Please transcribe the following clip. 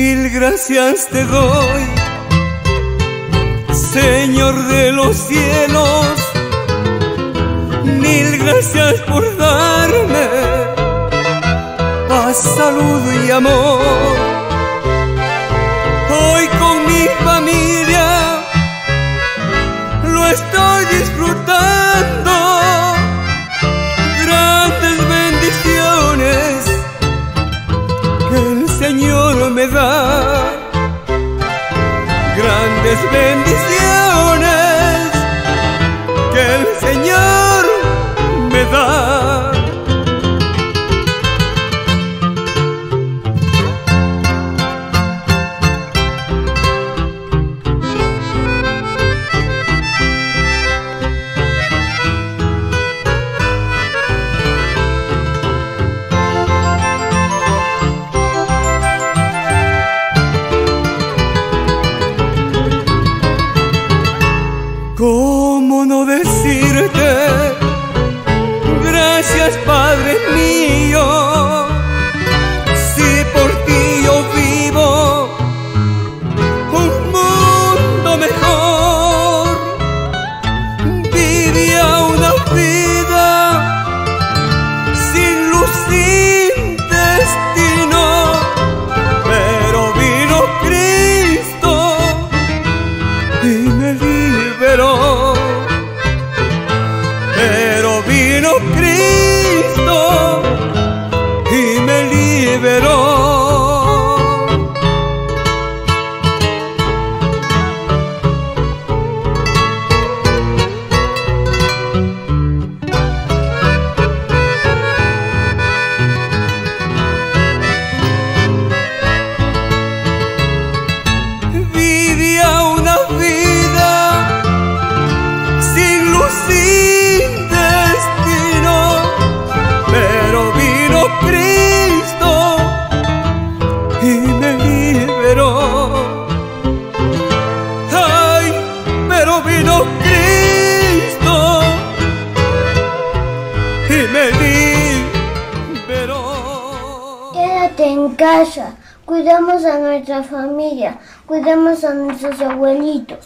gracias te doy, Señor de los cielos, mil gracias por darme paz, salud y amor. Hoy con mi familia lo estoy disfrutando, bendiciones que el Señor me da. Gracias Padre Quédate en casa, cuidamos a nuestra familia, cuidamos a nuestros abuelitos.